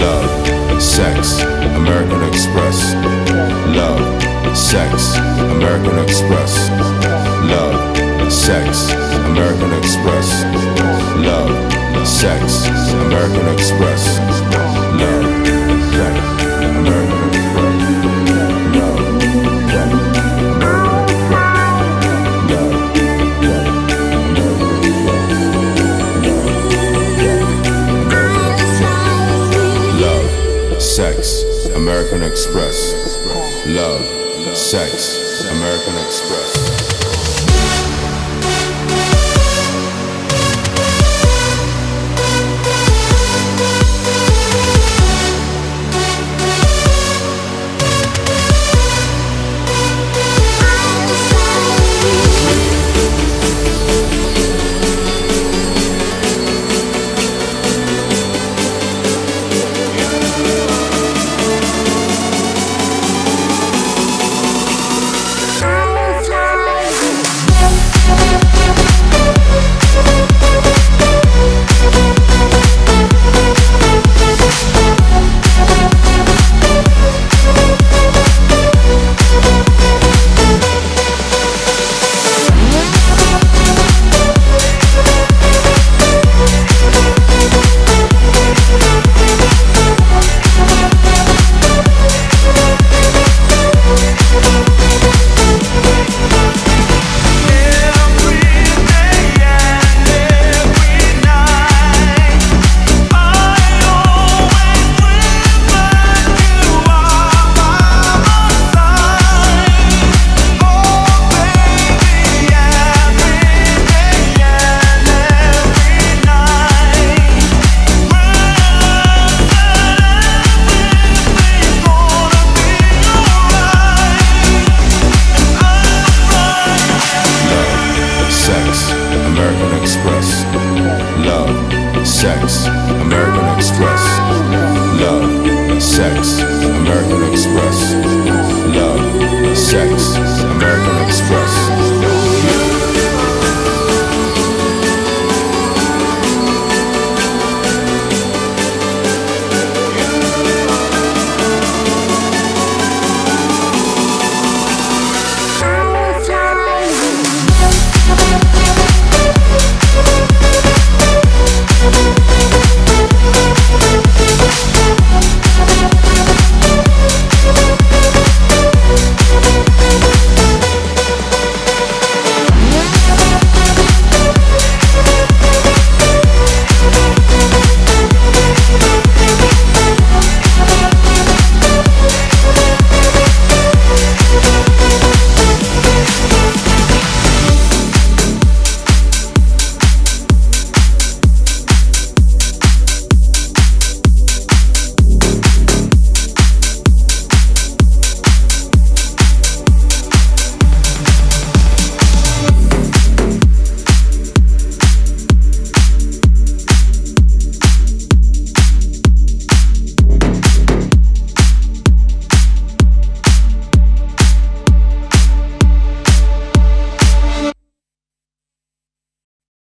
love, sex, American Express, love, sex, American Express, love, sex, American Express, love, sex, American Express, love, sex, American Express. Love, sex, American Express. Express. Love, sex, American Express. Love, sex, American Express. Love, sex,